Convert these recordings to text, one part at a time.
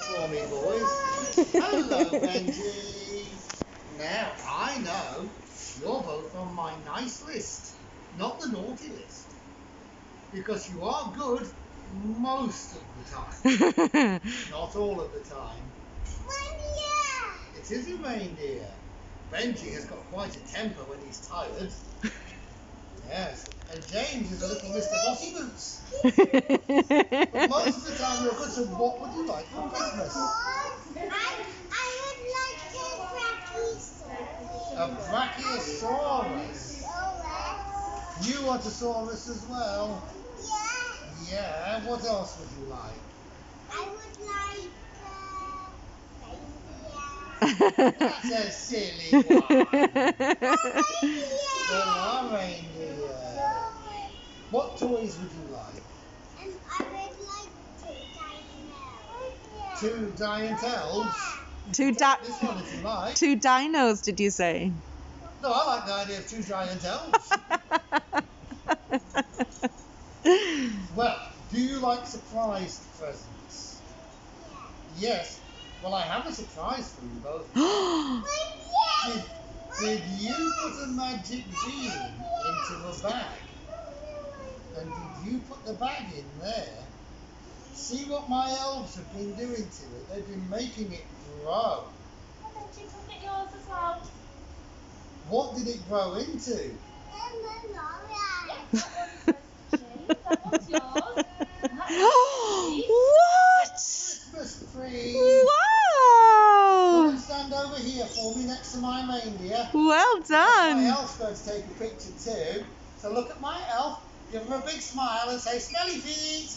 for me, boys. Hello, Benji. Now, I know you're both on my nice list, not the naughty list. Because you are good most of the time, not all of the time. It is a reindeer. Benji has got quite a temper when he's tired. Yes. And James is a little Mr. Bossy Boots. But most of the time you're good, so what would you like for Christmas? I, I would like A Brachiosaurus. You want a saurus as well? Yes. Yeah. What else would you like? I would like? That's a silly one. There are reindeer. What toys would you like? Two giant elves. two, di- This one if you like. two dinos, did you say? No, I like the idea of two giant elves. well, do you like surprise presents? Yes. Well, I have a surprise for you both. Did, did you put a magic bean into a bag? And did you put the bag in there? See what my elves have been doing to it? They've been making it grow. And then she took at yours as well. What did it grow into? what? for me next to my reindeer. Well done. My done. elf's going to take a picture too. So look at my elf, give him a big smile and say, Smelly feet,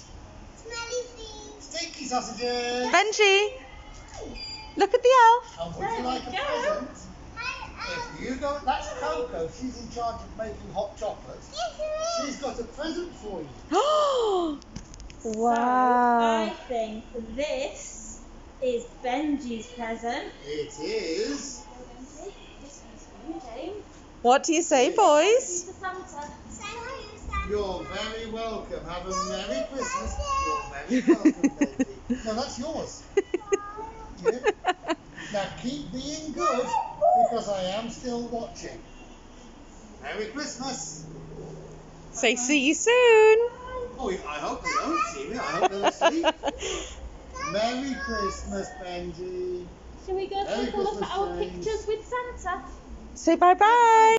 Smelly feet. stinky sausages. Benji, look at the elf. And would you like a present? If you go, that's Coco. She's in charge of making hot chocolate. She's got a present for you. wow. So, I think this is Benji's present. It is. Benji, this one's for you, James. What do you say, boys? This is for Santa. You're very welcome. Have a Merry Christmas. You're very welcome, baby. No, that's yours. Yeah. Now keep being good because I am still watching. Merry Christmas. Say see you soon. Oh, I hope they don't see me. I hope they're asleep. Merry Christmas, Benji. Shall we go Merry take a look at our James. pictures with Santa? Say bye bye.